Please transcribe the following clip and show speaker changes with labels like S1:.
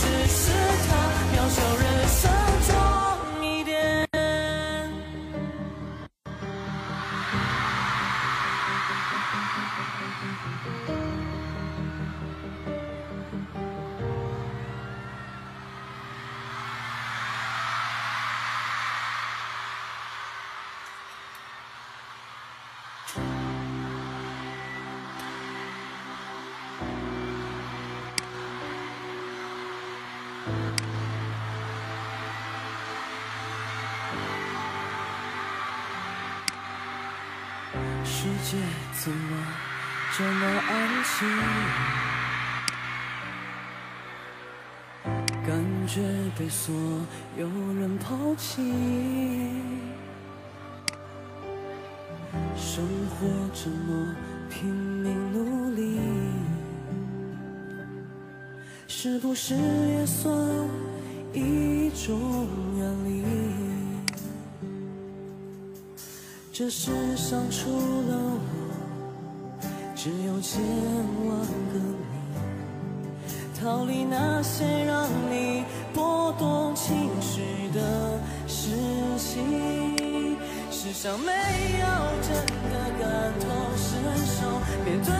S1: 只是他渺小，人生重一点。世界怎么这么安静？感觉被所有人抛弃。生活这么拼命努力，是不是也算一种远离？这世上除了我，只有千万个你。逃离那些让你波动情绪的事情，世上没有真的感同身受，面对。